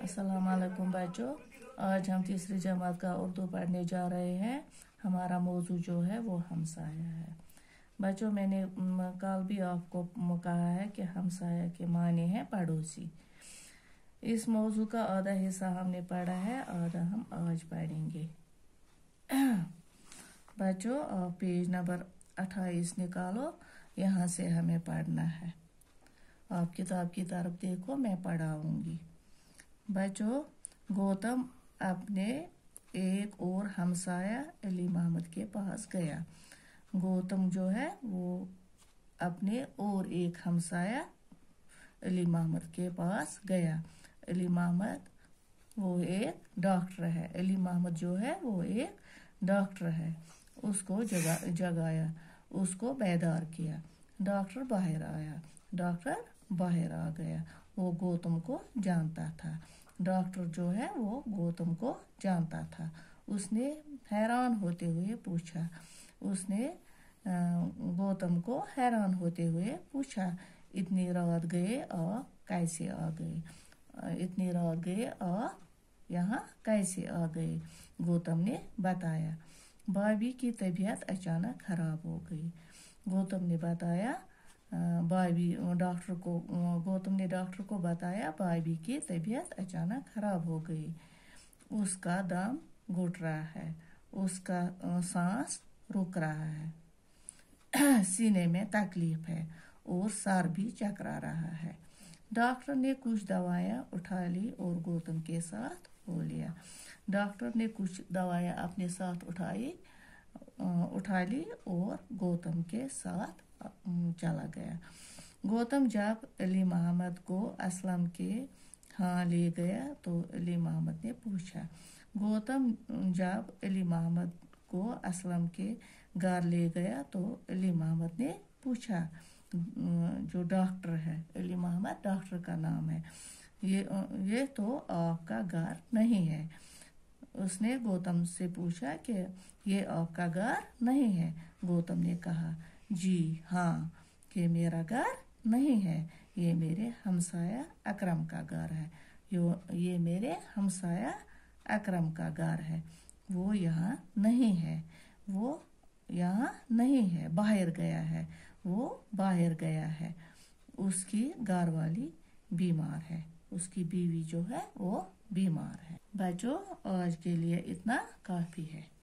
असलकुम बच्चों। आज हम तीसरी जमात का उर्दू पढ़ने जा रहे हैं। हमारा मौजू जो है, वो हमसाया है। बच्चों, मैंने कल भी आपको कहा है कि हमसाया के माने हैं पड़ोसी। इस मौजू का आधा हिस्सा हमने पढ़ा है, आधा हम आज पढ़ेंगे। बच्चों, आप पेज नंबर अट्ठाईस निकालो। यहाँ से हमें पढ़ना है। आप किताब की तरफ़ देखो, मैं पढ़ाऊँगी। बच्चों गौतम अपने एक और हमसाया अली मोहम्मद के पास गया। गौतम जो है, वो अपने और एक हमसाया अली मोहम्मद के पास गया। अली मोहम्मद, वो एक डॉक्टर है। अली महमद जो है, वो एक डॉक्टर है। उसको जगा, जगाया, उसको बेदार किया। डॉक्टर बाहर आया। डॉक्टर बाहर आ गया। वो गौतम को जानता था। डॉक्टर जो है वो गौतम को जानता था। उसने हैरान होते हुए पूछा। उसने गौतम को हैरान होते हुए पूछा, इतनी रात गए और कैसे आ गए? इतनी रात गए और यहाँ कैसे आ गए? गौतम ने बताया। भाभी की तबीयत अचानक खराब हो गई। गौतम ने बताया भाभी डॉक्टर को गौतम ने डॉक्टर को बताया भाभी की तबीयत अचानक खराब हो गई। उसका दम घुट रहा है, उसका सांस रुक रहा है। सीने में तकलीफ़ है और सर भी चकरा रहा है। डॉक्टर ने कुछ दवाइयाँ उठा ली और गौतम के साथ हो लिया, डॉक्टर ने कुछ दवाइयाँ अपने साथ उठाई उठा ली और गौतम के साथ चला गया। गौतम जब अली मोहम्मद को असलम के हाँ ले गया तो अली मोहम्मद ने पूछा, गौतम, जब अली मोहम्मद को असलम के घर ले गया तो अली मोहम्मद ने पूछा जो डॉक्टर है, अली मोहम्मद डॉक्टर का नाम है, ये ये तो आपका घर नहीं है। उसने गौतम से पूछा कि ये आपका घर नहीं है। गौतम ने कहा, जी हाँ कि मेरा घर नहीं है। ये मेरे हमसाया अकरम का घर है। यो, ये मेरे हमसाया अकरम का घर है। वो यहाँ नहीं है। वो यहाँ नहीं है। बाहर गया है। वो बाहर गया है। उसकी घर वाली बीमार है। उसकी बीवी जो है वो बीमार है। बच्चों आज के लिए इतना। काफ़ी है।